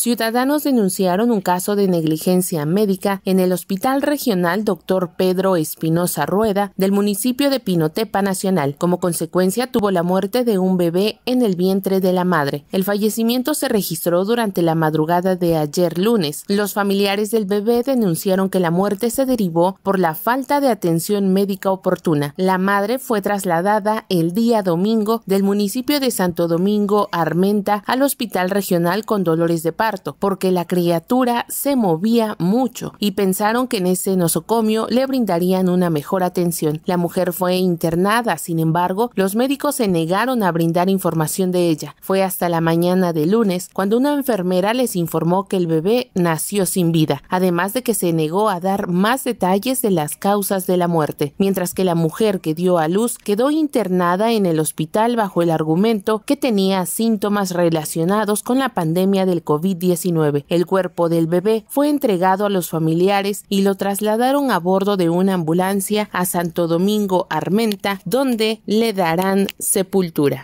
ciudadanos denunciaron un caso de negligencia médica en el Hospital Regional Dr. Pedro Espinosa Rueda del municipio de Pinotepa Nacional. Como consecuencia tuvo la muerte de un bebé en el vientre de la madre. El fallecimiento se registró durante la madrugada de ayer lunes. Los familiares del bebé denunciaron que la muerte se derivó por la falta de atención médica oportuna. La madre fue trasladada el día domingo del municipio de Santo Domingo Armenta al Hospital Regional con dolores de porque la criatura se movía mucho y pensaron que en ese nosocomio le brindarían una mejor atención. La mujer fue internada, sin embargo, los médicos se negaron a brindar información de ella. Fue hasta la mañana de lunes cuando una enfermera les informó que el bebé nació sin vida, además de que se negó a dar más detalles de las causas de la muerte, mientras que la mujer que dio a luz quedó internada en el hospital bajo el argumento que tenía síntomas relacionados con la pandemia del COVID-19. El cuerpo del bebé fue entregado a los familiares y lo trasladaron a bordo de una ambulancia a Santo Domingo Armenta, donde le darán sepultura.